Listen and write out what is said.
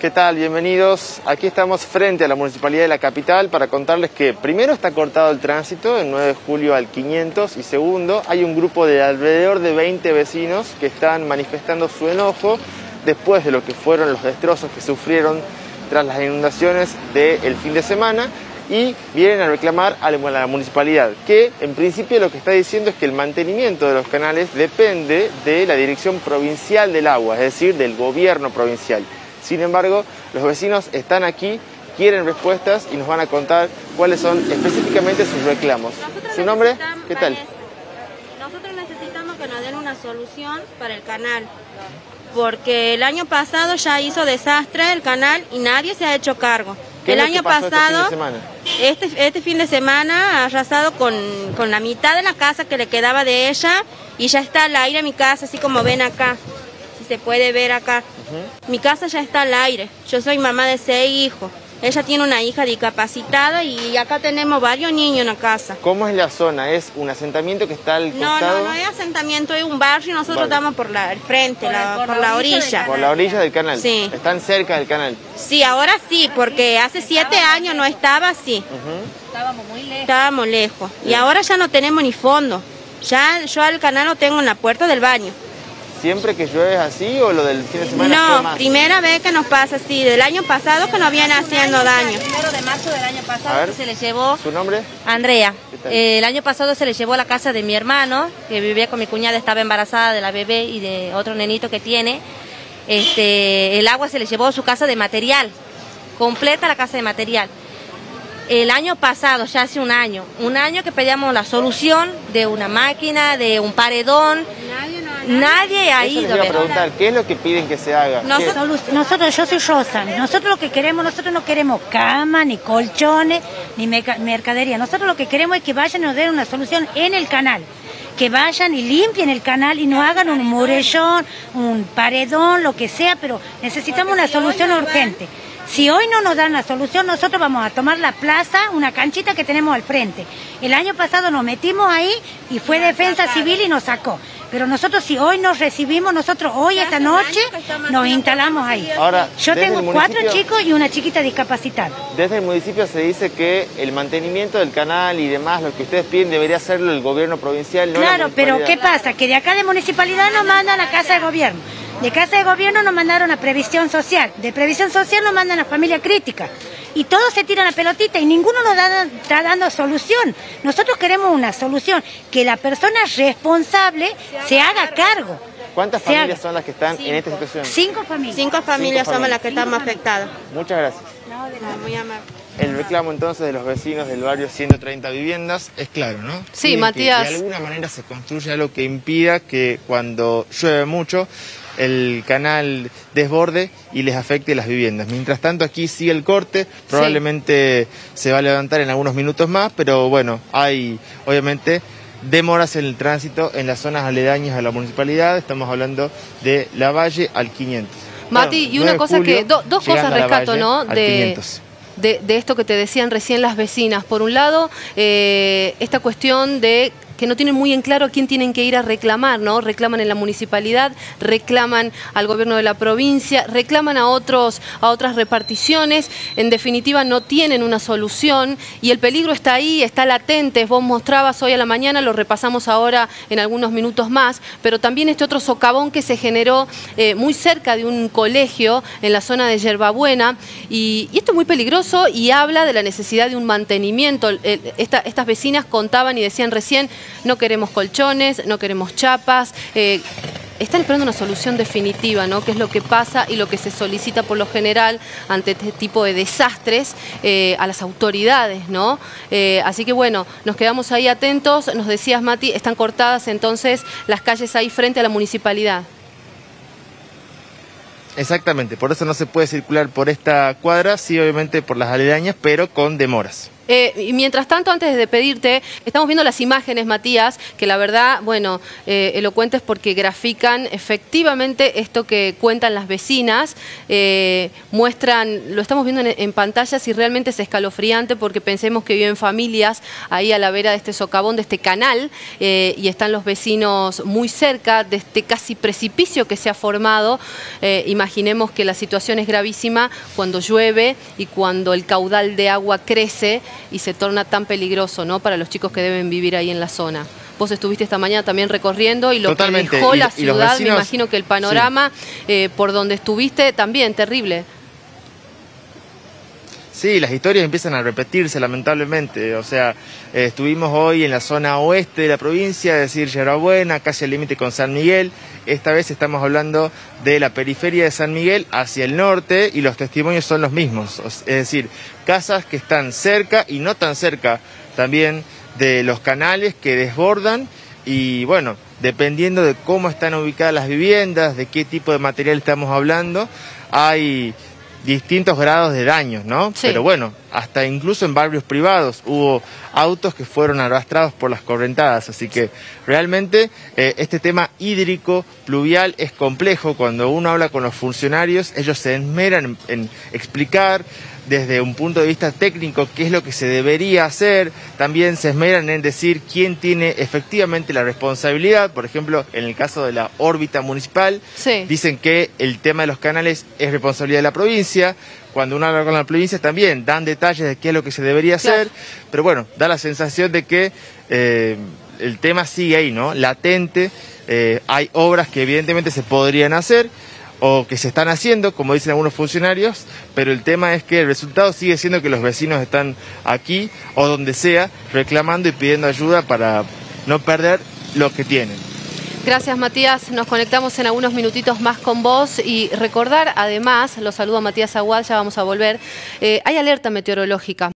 ¿Qué tal? Bienvenidos. Aquí estamos frente a la Municipalidad de la Capital para contarles que primero está cortado el tránsito el 9 de julio al 500 y segundo hay un grupo de alrededor de 20 vecinos que están manifestando su enojo después de lo que fueron los destrozos que sufrieron tras las inundaciones del fin de semana y vienen a reclamar a la municipalidad, que en principio lo que está diciendo es que el mantenimiento de los canales depende de la Dirección Provincial del Agua, es decir, del gobierno provincial. Sin embargo, los vecinos están aquí, quieren respuestas y nos van a contar cuáles son específicamente sus reclamos. ¿Su nombre? ¿Qué tal? Nosotros necesitamos que nos den una solución para el canal, porque el año pasado ya hizo desastre el canal y nadie se ha hecho cargo. ¿Qué el es lo que año este fin de pasado? Este, este fin de semana ha arrasado con, con la mitad de la casa que le quedaba de ella y ya está al aire mi casa, así como ven acá, si se puede ver acá. Mi casa ya está al aire, yo soy mamá de seis hijos, ella tiene una hija discapacitada y acá tenemos varios niños en la casa. ¿Cómo es la zona? ¿Es un asentamiento que está al No, costado? no, no es asentamiento, es un barrio y nosotros Vale. estamos por la, el frente, la- por, la orilla. Por la orilla del canal. Sí. Están cerca del canal. Sí, ahora sí, porque hace siete años no estaba así. Estábamos muy lejos. Estábamos lejos. Y ahora ya no tenemos ni fondo. Ya yo al canal lo tengo en la puerta del baño. ¿Siempre que llueve así o lo del fin de semana fue No, más? primera vez que nos pasa así. Del año pasado que nos viene haciendo daño. Primero de marzo del año pasado ver. que se le llevó ¿Su nombre? Andrea. Eh, el año pasado se le llevó a la casa de mi hermano, que vivía con mi cuñada, estaba embarazada de la bebé y de otro nenito que tiene. Este, el agua se le llevó a su casa de material, completa la casa de material. El año pasado, ya hace un año, un año que pedíamos la solución de una máquina, de un paredón. Nadie ha Eso les ido. iba a a ver. preguntar, ¿qué es lo que piden que se haga? No, ¿Qué- so- Solu- Nosotros, yo soy Rosa, nosotros lo que queremos, nosotros no queremos cama, ni colchones, ni mercadería. Nosotros lo que queremos es que vayan y nos den una solución en el canal. Que vayan y limpien el canal y nos hagan un murellón, un paredón, lo que sea, pero necesitamos una solución urgente. Si hoy no nos dan la solución, nosotros vamos a tomar la plaza, una canchita que tenemos al frente. El año pasado nos metimos ahí y fue defensa civil y nos sacó. Pero nosotros si hoy nos recibimos, nosotros hoy esta noche nos instalamos ahí. Ahora, Yo tengo cuatro chicos y una chiquita discapacitada. Desde el municipio se dice que el mantenimiento del canal y demás, lo que ustedes piden, debería hacerlo el gobierno provincial, no la Claro, pero ¿qué pasa? Que de acá de municipalidad nos mandan a casa de gobierno. De casa de gobierno nos mandaron a previsión social. De previsión social nos mandan a familia crítica. Y todos se tiran la pelotita y ninguno nos da- está dando solución. Nosotros queremos una solución, que la persona responsable se haga cargo. ¿Cuántas Se familias haga. son las que están en esta situación? Cinco familias. Cinco familias somos las que estamos afectadas. Muchas gracias. Muy amable. El reclamo entonces de los vecinos del barrio 130 viviendas es claro, ¿no? Sí, Piden Matías. Que de alguna manera se construya algo que impida que cuando llueve mucho el canal desborde y les afecte las viviendas. Mientras tanto aquí sigue el corte, probablemente se va a levantar en algunos minutos más, pero bueno, hay obviamente demoras en el tránsito en las zonas aledañas a la municipalidad, estamos hablando de La Valle al 500. Mati, Bueno, y una 9 de cosa que, do- dos cosas rescato, Valle ¿no? al De, 500. de, de esto que te decían recién las vecinas. Por un lado, eh, esta cuestión de que no tienen muy en claro a quién tienen que ir a reclamar, ¿no? Reclaman en la municipalidad, reclaman al gobierno de la provincia, reclaman a otros, a otras reparticiones, en definitiva no tienen una solución y el peligro está ahí, está latente. Vos mostrabas hoy a la mañana, lo repasamos ahora en algunos minutos más, pero también este otro socavón que se generó eh, muy cerca de un colegio en la zona de Yerbabuena y, esto es muy peligroso y habla de la necesidad de un mantenimiento. Estas vecinas contaban y decían recién, no queremos colchones, no queremos chapas. eh, están esperando una solución definitiva, ¿no? Que es lo que pasa y lo que se solicita por lo general ante este tipo de desastres eh, a las autoridades, ¿no? Eh, así que bueno, nos quedamos ahí atentos. Nos decías, Mati, están cortadas entonces las calles ahí frente a la municipalidad. Exactamente, por eso no se puede circular por esta cuadra, sí obviamente por las aledañas, pero con demoras. Eh, y mientras tanto, antes de pedirte, estamos viendo las imágenes, Matías, que la verdad, bueno, eh, elocuentes porque grafican efectivamente esto que cuentan las vecinas, eh, muestran, lo estamos viendo en, pantallas y realmente es escalofriante porque pensemos que viven familias ahí a la vera de este socavón, de este canal, y están los vecinos muy cerca de este casi precipicio que se ha formado. imaginemos que la situación es gravísima cuando llueve y cuando el caudal de agua crece y se torna tan peligroso ¿no? para los chicos que deben vivir ahí en la zona. Vos estuviste esta mañana también recorriendo y lo que dejó la ciudad, me imagino que el panorama eh, por donde estuviste también terrible. Sí, las historias empiezan a repetirse lamentablemente. O sea, eh, estuvimos hoy en la zona oeste de la provincia, es decir, Yerabuena, casi al límite con San Miguel. Esta vez estamos hablando de la periferia de San Miguel hacia el norte y los testimonios son los mismos. Es decir, casas que están cerca y no tan cerca también de los canales que desbordan y bueno, dependiendo de cómo están ubicadas las viviendas, de qué tipo de material estamos hablando, hay distintos grados de daños, ¿no? Pero bueno, hasta incluso en barrios privados. Hubo autos que fueron arrastrados por las correntadas, así que realmente eh, este tema hídrico, pluvial, es complejo. Cuando uno habla con los funcionarios, ellos se esmeran en explicar desde un punto de vista técnico qué es lo que se debería hacer, también se esmeran en decir quién tiene efectivamente la responsabilidad, por ejemplo, en el caso de la órbita municipal, dicen que el tema de los canales es responsabilidad de la provincia, cuando uno habla con la provincia también dan detalles de qué es lo que se debería hacer, pero bueno, da la sensación de que eh, el tema sigue ahí, ¿no? Latente, eh, hay obras que evidentemente se podrían hacer, o que se están haciendo, como dicen algunos funcionarios, pero el tema es que el resultado sigue siendo que los vecinos están aquí o donde sea reclamando y pidiendo ayuda para no perder lo que tienen. Gracias Matías, nos conectamos en algunos minutitos más con vos y recordar además, lo saludo a Matías Aguad, ya vamos a volver, eh, hay alerta meteorológica.